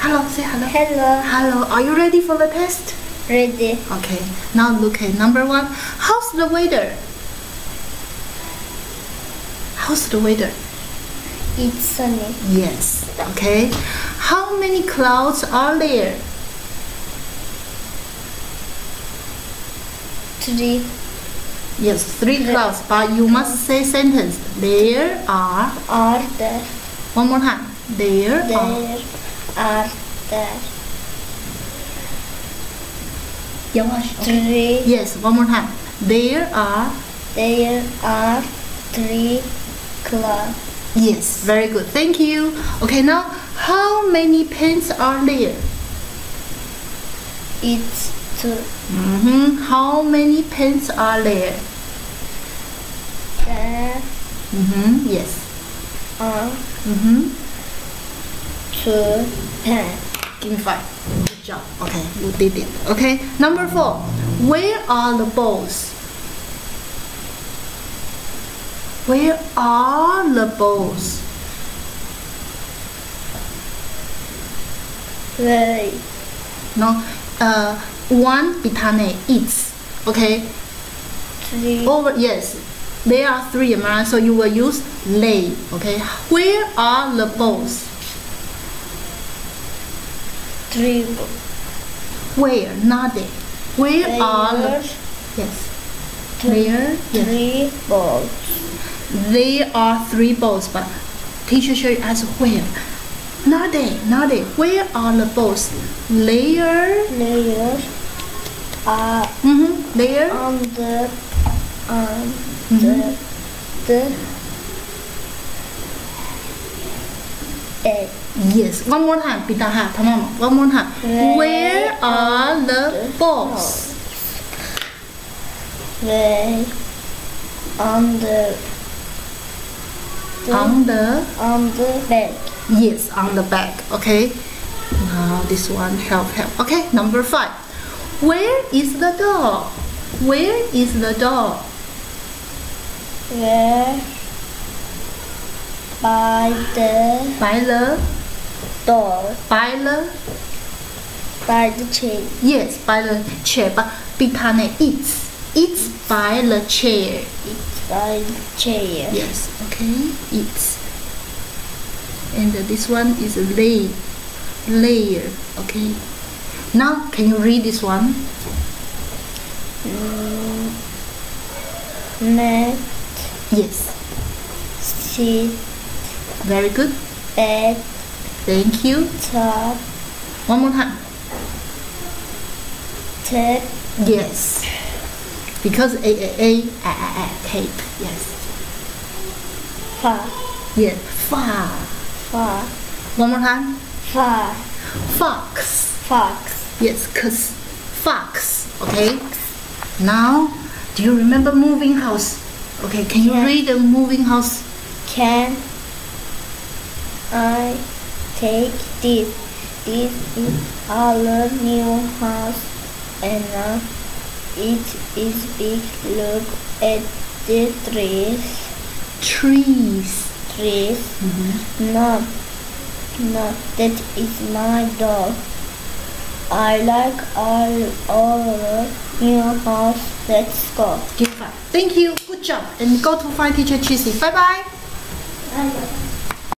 Hello, say hello. Hello. Hello, are you ready for the test? Ready. Okay, now look at number one. How's the weather? How's the weather? It's sunny. Yes. Okay. How many clouds are there? Three. Yes, three clouds. But you must say sentence. There are. Are there? One more time. There, are. There are there. Yavaş. Three. Yes, one more time. There are. There are three clouds. Yes, very good. Thank you. Okay, now how many pens are there? It's two. Mm-hmm. How many pens are there? There Mm-hmm. Yes. are Mm-hmm. Two pens. Give me five. Good job. Okay, you did it. Okay, number four. Where are the balls? Where are the balls? Very. No, uh, one bitane eats. Okay, Three. over yes, there are three, am I right? So you will use lay. Okay, where are the balls? Three. Where? Not there. Where There are the yes? three, There. Yes. three balls. There are three balls, but teacher should ask where. Not there, not there. Where are the balls? Layer. Layers are Mm-hmm. There. on the on Mhm. the the bed. Yes. One more time. Pitaha. Tamam. One more time. Where Where are the balls? They on the, the On the on the bed. yes, on the back. Okay. Now this one help help. Okay. Number five. Where is the dog? Where is the dog? Where by the By the door by the by the chair. Yes, by the chair. But Bitane eats. Eats by the chair. It's by the chair. Yes, okay. Eats. And uh, this one is lay. Layer. Okay. Now, can you read this one? Mm, Net, Yes. seat, Very good. Bed, Thank you. top, One more time. tape, Yes. Because a a a a a, a tape. Yes. far, Yes. Far. far, One more time. far, Fox. fox, Yes, cause fox. Okay. Now, do you remember moving house? Okay, can you Yeah. read the moving house? can I take this? This is our new house and it is big. Look at the trees. Trees. Trees. Mm-hmm. No, no, that is my dog. I like our, our new house. Let's go. Thank you. Good job. And go to find teacher Chissy. Bye bye. Bye.